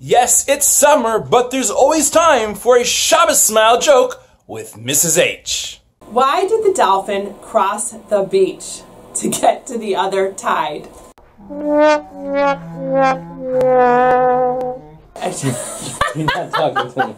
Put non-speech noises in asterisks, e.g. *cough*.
Yes, it's summer, but there's always time for a Shabb-A-Smile joke with Mrs. H. Why did the dolphin cross the beach to get to the other tide? *laughs* *laughs* You're not talking to me.